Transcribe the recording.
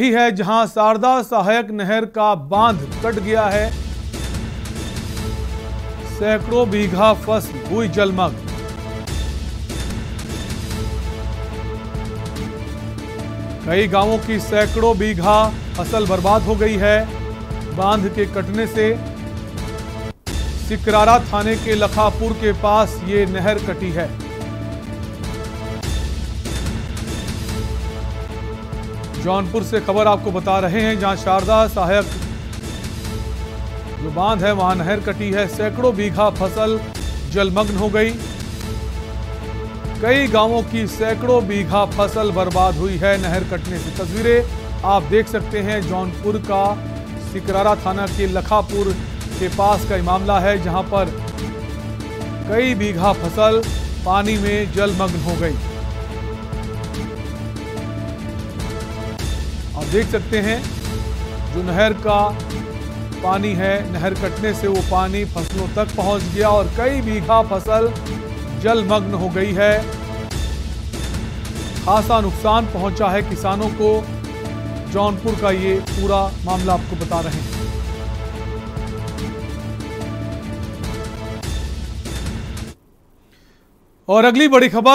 ही है जहाँ शारदा सहायक नहर का बाँध कट गया है। सैकड़ों बीघा फ़सल हुई जलमग्न। कई गाँवों की सैकड़ों बीघा फ़सल बर्बाद हो गई है। बाँध के कटने से सिकरारा थाने के लखापुर के पास ये नहर कटी है। जौनपुर से खबर आपको बता रहे हैं, जहाँ शारदा सहायक जो बाँध है, वहाँ नहर कटी है। सैकड़ों बीघा फ़सल जलमग्न हो गई। कई गाँवों की सैकड़ों बीघा फ़सल बर्बाद हुई है नहर कटने से। तस्वीरें आप देख सकते हैं, जौनपुर का सिकरारा थाना के लखापुर के पास का मामला है, जहाँ पर कई बीघा फ़सल पानी में जलमग्न हो गई। आप देख सकते हैं, जो नहर का पानी है, नहर कटने से वो पानी फ़सलों तक पहुँच गया और कई बीघा फ़सल जलमग्न हो गई है। खासा नुकसान पहुँचा है किसानों को। जौनपुर का ये पूरा मामला आपको बता रहे हैं। और अगली बड़ी खबर